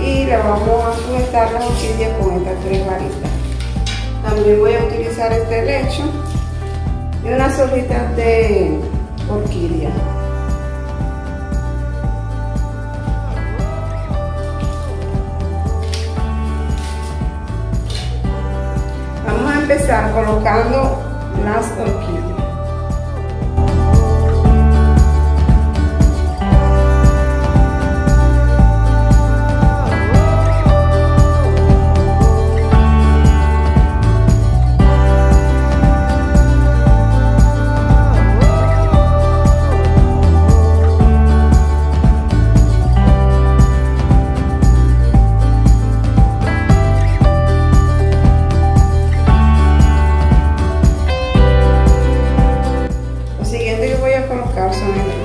Y le vamos a sujetar las orquídeas con estas tres varitas. También voy a utilizar este lecho y unas hojitas de orquídea. Vamos a empezar colocando las orquídeas. Carson